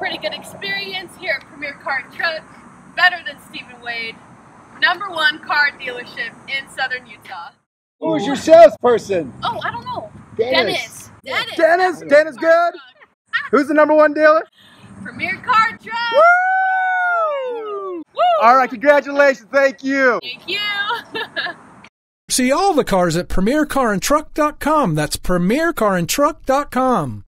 pretty good experience here at Premier Car and Truck. Better than Stephen Wade. Number one car dealership in southern Utah. Who's your salesperson? Oh, I don't know. Dennis. Dennis. Dennis? Dennis good? Who's the number one dealer? Premier Car and Truck. Woo! Woo! All right, congratulations. Thank you. Thank you. See all the cars at premiercarandtruck.com. That's premiercarandtruck.com.